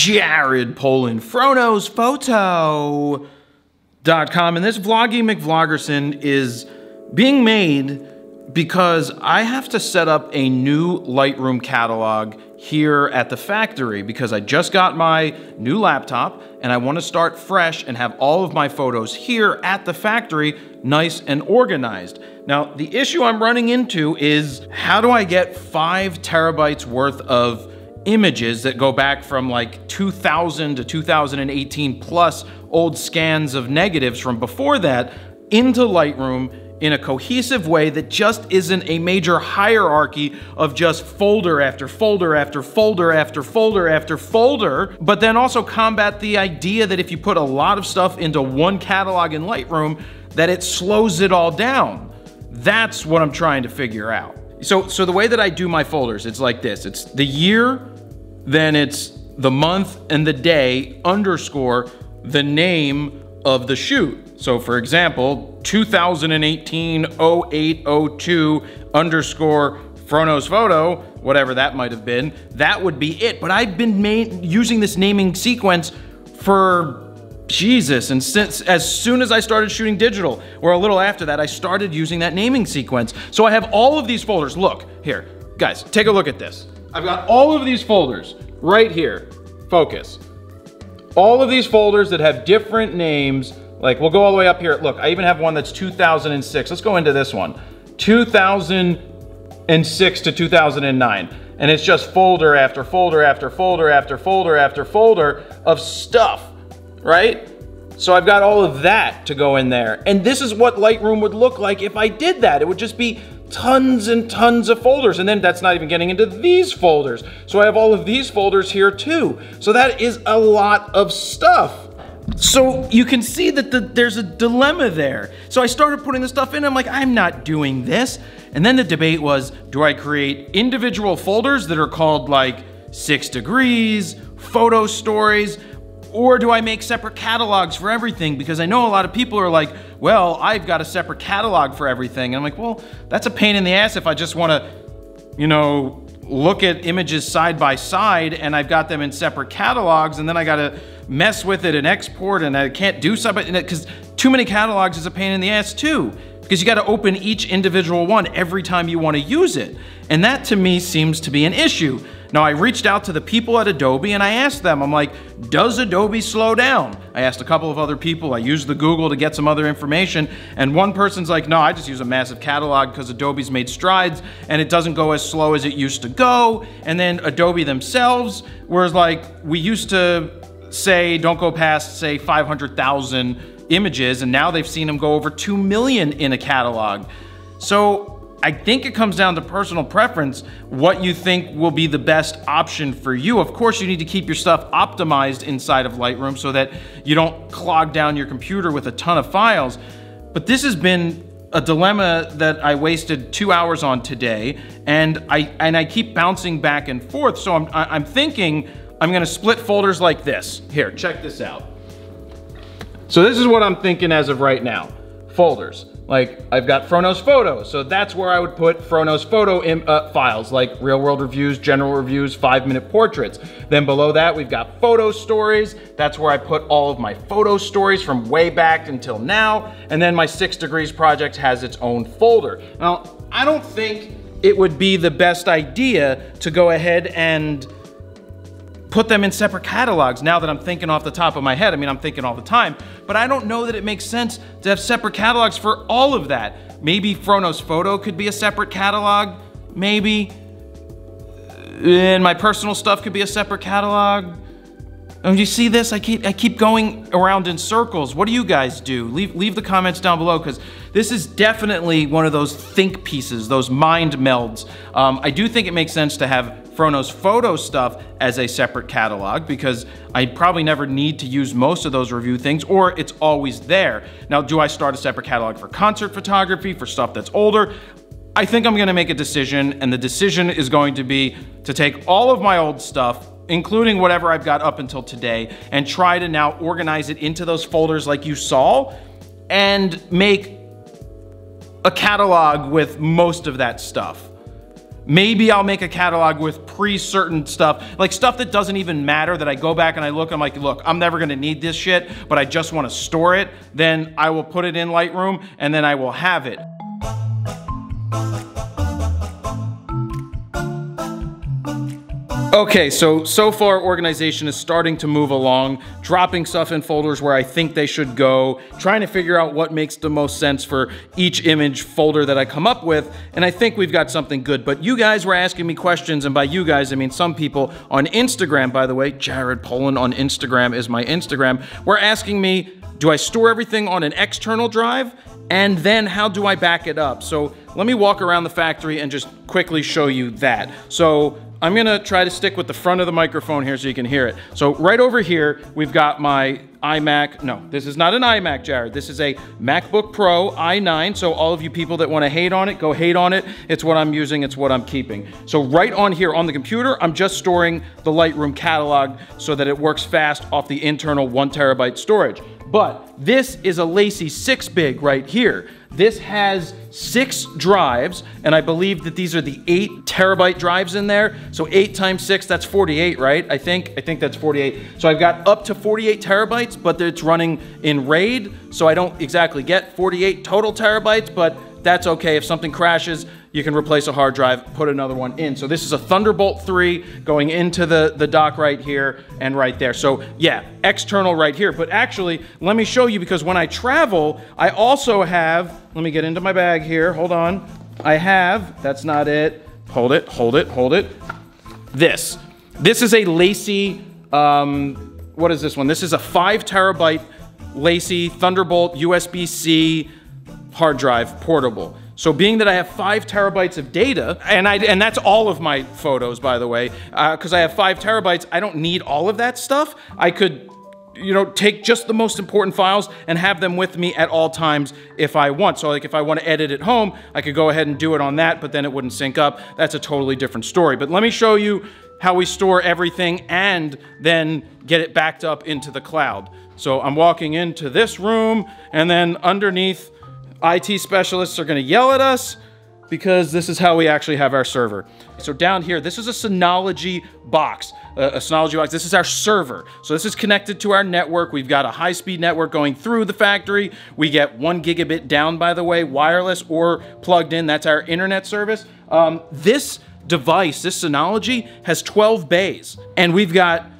Jared Polin, FroKnowsPhoto.com. And this Vloggy McVloggerson is being made because I have to set up a new Lightroom catalog here at the factory because I just got my new laptop and I want to start fresh and have all of my photos here at the factory nice and organized. Now, the issue I'm running into is how do I get five terabytes worth of images that go back from like 2000 to 2018 plus old scans of negatives from before that into Lightroom in a cohesive way that just isn't a major hierarchy of just folder after folder after folder after folder after folder, but then also combat the idea that if you put a lot of stuff into one catalog in Lightroom, that it slows it all down. That's what I'm trying to figure out. So, so the way that I do my folders, it's like this. It's the year, then it's the month and the day underscore the name of the shoot. So for example, 2018 0802 underscore Fro Knows photo, whatever that might have been, that would be it. But I've been using this naming sequence for Jesus, and since as soon as I started shooting digital, or a little after that, I started using that naming sequence. So I have all of these folders. Look, here, guys, take a look at this. I've got all of these folders right here. Focus. All of these folders that have different names like we'll go all the way up here. Look, I even have one that's 2006. Let's go into this one. 2006 to 2009. And it's just folder after folder after folder after folder after folder of stuff, right? So I've got all of that to go in there. And this is what Lightroom would look like if I did that. It would just be tons and tons of folders. And then that's not even getting into these folders. So I have all of these folders here too. So that is a lot of stuff. So you can see that the, there's a dilemma there. So I started putting the stuff in, I'm like, I'm not doing this. And then the debate was, do I create individual folders that are called like six degrees, photo stories, or do I make separate catalogs for everything? Because I know a lot of people are like, well, I've got a separate catalog for everything. And I'm like, well, that's a pain in the ass if I just wanna, you know, look at images side by side and I've got them in separate catalogs and then I gotta mess with it and export and I can't do something because too many catalogs is a pain in the ass too because you got to open each individual one every time you want to use it. And that to me seems to be an issue. Now I reached out to the people at Adobe and I asked them, I'm like, does Adobe slow down? I asked a couple of other people, I used the Google to get some other information, and one person's like, no, I just use a massive catalog because Adobe's made strides and it doesn't go as slow as it used to go. And then Adobe themselves was like, we used to say don't go past, say, 500,000 images, and now they've seen them go over 2 million in a catalog. So I think it comes down to personal preference, what you think will be the best option for you. Of course, you need to keep your stuff optimized inside of Lightroom so that you don't clog down your computer with a ton of files. But this has been a dilemma that I wasted two hours on today, and I and I keep bouncing back and forth. So I'm I'm thinking I'm gonna split folders like this. Here, check this out. So this is what I'm thinking as of right now. Folders. Like, I've got Fro Knows Photo, so that's where I would put Fro Knows Photo in, uh, files, like real world reviews, general reviews, five minute portraits. Then below that, we've got photo stories. That's where I put all of my photo stories from way back until now. And then my six degrees project has its own folder. Now, I don't think it would be the best idea to go ahead and put them in separate catalogs now that I'm thinking off the top of my head. I mean, I'm thinking all the time, but I don't know that it makes sense to have separate catalogs for all of that. Maybe Fro Knows Photo could be a separate catalog, maybe. Uh, and my personal stuff could be a separate catalog. And you see this? I keep I keep going around in circles. What do you guys do? Leave leave the comments down below because this is definitely one of those think pieces, those mind melds. Um, I do think it makes sense to have Fro Knows photo stuff as a separate catalog because I probably never need to use most of those review things or it's always there. Now, do I start a separate catalog for concert photography, for stuff that's older? I think I'm gonna make a decision and the decision is going to be to take all of my old stuff including whatever I've got up until today, and try to now organize it into those folders like you saw, and make a catalog with most of that stuff. Maybe I'll make a catalog with pre-certain stuff, like stuff that doesn't even matter that I go back and I look, I'm like, look, I'm never gonna need this shit, but I just wanna store it. Then I will put it in Lightroom and then I will have it. Okay, so so far organization is starting to move along, dropping stuff in folders where I think they should go, trying to figure out what makes the most sense for each image folder that I come up with, and I think we've got something good. But you guys were asking me questions, and by you guys, I mean some people on Instagram, by the way, Jared Polin on Instagram is my Instagram, were asking me, do I store everything on an external drive? And then how do I back it up? So let me walk around the factory and just quickly show you that. So I'm gonna try to stick with the front of the microphone here so you can hear it. So right over here, we've got my iMac. No, this is not an iMac, Jared. This is a MacBook Pro i9. So all of you people that wanna hate on it, go hate on it. It's what I'm using, it's what I'm keeping. So right on here on the computer, I'm just storing the Lightroom catalog so that it works fast off the internal one terabyte storage. But this is a LaCie 6 big right here. This has six drives, and I believe that these are the eight terabyte drives in there. So eight times six, that's 48, right? I think, I think that's 48. So I've got up to 48 terabytes, but it's running in RAID, so I don't exactly get 48 total terabytes, but that's okay. If something crashes, you can replace a hard drive, put another one in. So this is a Thunderbolt 3 going into the, the dock right here and right there. So yeah, external right here. But actually, let me show you because when I travel, I also have, let me get into my bag here, hold on. I have, that's not it. Hold it, hold it, hold it. This. This is a LaCie, um, what is this one? This is a five terabyte LaCie Thunderbolt USB-C hard drive portable. So being that I have five terabytes of data, and I and that's all of my photos, by the way, because uh, I have five terabytes, I don't need all of that stuff. I could you know, take just the most important files and have them with me at all times if I want. So like if I want to edit at home, I could go ahead and do it on that, but then it wouldn't sync up. That's a totally different story. But let me show you how we store everything and then get it backed up into the cloud. So I'm walking into this room and then underneath IT specialists are gonna yell at us because this is how we actually have our server. So down here, this is a Synology box, a Synology box. This is our server. So this is connected to our network. We've got a high-speed network going through the factory. We get one gigabit down, by the way, wireless or plugged in. That's our internet service. Um, this device, this Synology, has 12 bays. And we've got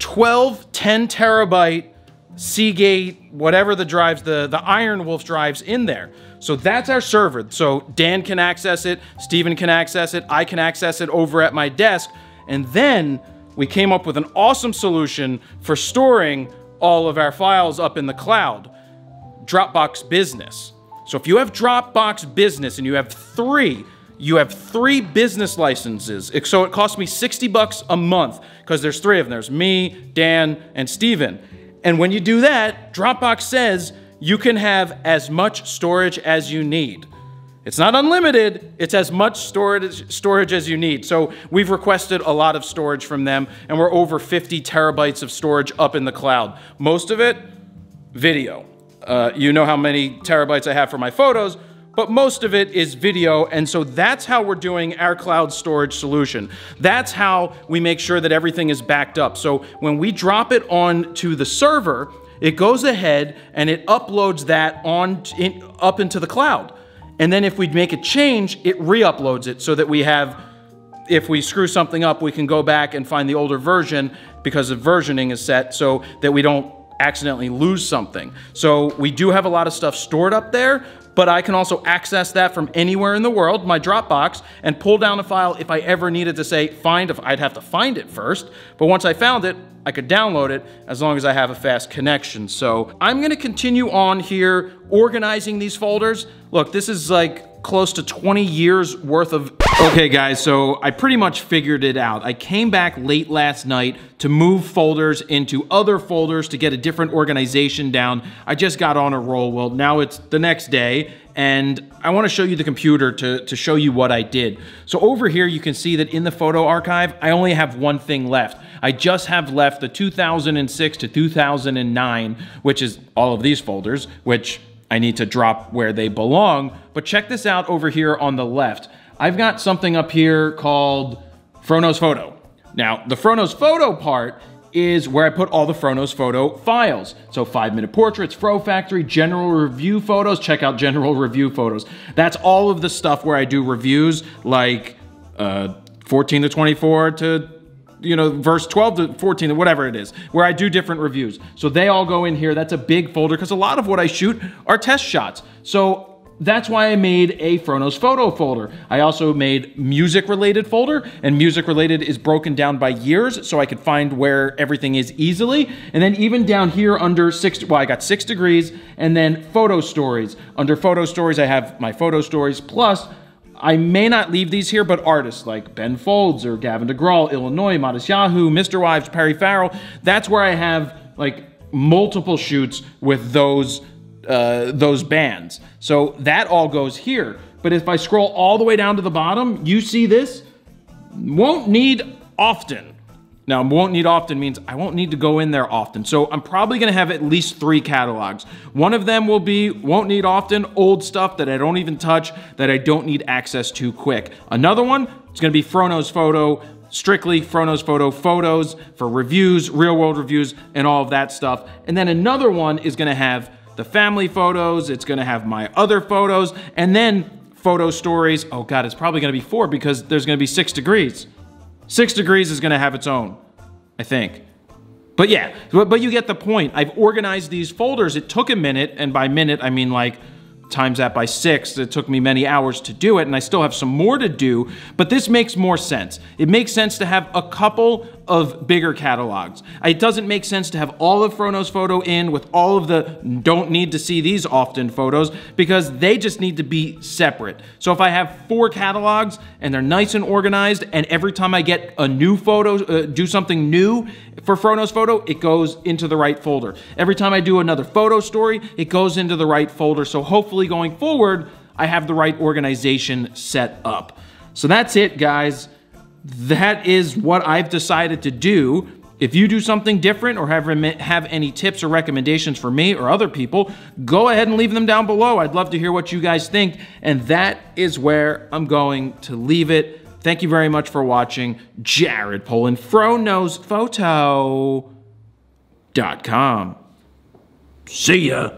12 10 terabyte Seagate, whatever the drives, the, the IronWolf drives in there. So that's our server. So Dan can access it, Steven can access it, I can access it over at my desk. And then we came up with an awesome solution for storing all of our files up in the cloud, Dropbox Business. So if you have Dropbox Business and you have three, you have three business licenses. So it costs me 60 bucks a month because there's three of them. There's me, Dan, and Steven. And when you do that, Dropbox says you can have as much storage as you need. It's not unlimited, it's as much storage, storage as you need. So we've requested a lot of storage from them, and we're over 50 terabytes of storage up in the cloud. Most of it, video. Uh, you know how many terabytes I have for my photos, but most of it is video. And so that's how we're doing our cloud storage solution. That's how we make sure that everything is backed up. So when we drop it onto the server, it goes ahead and it uploads that on in, up into the cloud. And then if we make a change, it re-uploads it so that we have, if we screw something up, we can go back and find the older version because the versioning is set so that we don't accidentally lose something. So we do have a lot of stuff stored up there, but I can also access that from anywhere in the world, my Dropbox, and pull down a file if I ever needed to say find, if I'd have to find it first. But once I found it, I could download it as long as I have a fast connection. So I'm gonna continue on here organizing these folders. Look, this is like close to 20 years worth of... Okay guys, so I pretty much figured it out. I came back late last night to move folders into other folders to get a different organization down. I just got on a roll. Well, now it's the next day and I wanna show you the computer to, to show you what I did. So over here, you can see that in the photo archive, I only have one thing left. I just have left the 2006 to 2009, which is all of these folders, which I need to drop where they belong. But check this out over here on the left. I've got something up here called Fro Knows Photo. Now, the Fro Knows Photo part is where I put all the Fro Knows photo files. So five minute portraits, Fro Factory, general review photos. Check out general review photos. That's all of the stuff where I do reviews like uh, 14 to 24 to you know, verse 12 to 14, whatever it is, where I do different reviews. So they all go in here. That's a big folder because a lot of what I shoot are test shots. So that's why I made a Fro Knows photo folder. I also made music related folder and music related is broken down by years so I could find where everything is easily. And then even down here under six, well, I got six degrees and then photo stories. Under photo stories, I have my photo stories plus I may not leave these here, but artists like Ben Folds or Gavin DeGraw, Illinois, Modest Yahoo, MisterWives, Perry Farrell, that's where I have like multiple shoots with those uh, those bands. So that all goes here. But if I scroll all the way down to the bottom, you see this? Won't need often. Now, won't need often means I won't need to go in there often. So I'm probably gonna have at least three catalogs. One of them will be won't need often, old stuff that I don't even touch, that I don't need access to quick. Another one, it's gonna be Fro Knows Photo, strictly Fro Knows Photo photos for reviews, real world reviews, and all of that stuff. And then another one is gonna have the family photos, it's gonna have my other photos, and then photo stories. Oh God, it's probably gonna be four because there's gonna be six degrees. Six degrees is gonna have its own, I think. But yeah, but, you get the point. I've organized these folders. It took a minute, and by minute, I mean like times that by six. It took me many hours to do it, and I still have some more to do, but this makes more sense. It makes sense to have a couple of bigger catalogs. It doesn't make sense to have all of Fro Knows Photo in with all of the don't need to see these often photos because they just need to be separate. So if I have four catalogs and they're nice and organized, and every time I get a new photo, uh, do something new for Fro Knows Photo, it goes into the right folder. Every time I do another photo story, it goes into the right folder. So hopefully going forward, I have the right organization set up. So that's it, guys that is what I've decided to do. If you do something different or have, have any tips or recommendations for me or other people, go ahead and leave them down below. I'd love to hear what you guys think. And that is where I'm going to leave it. Thank you very much for watching. Jared Polin, FroKnowsPhoto.com. See ya.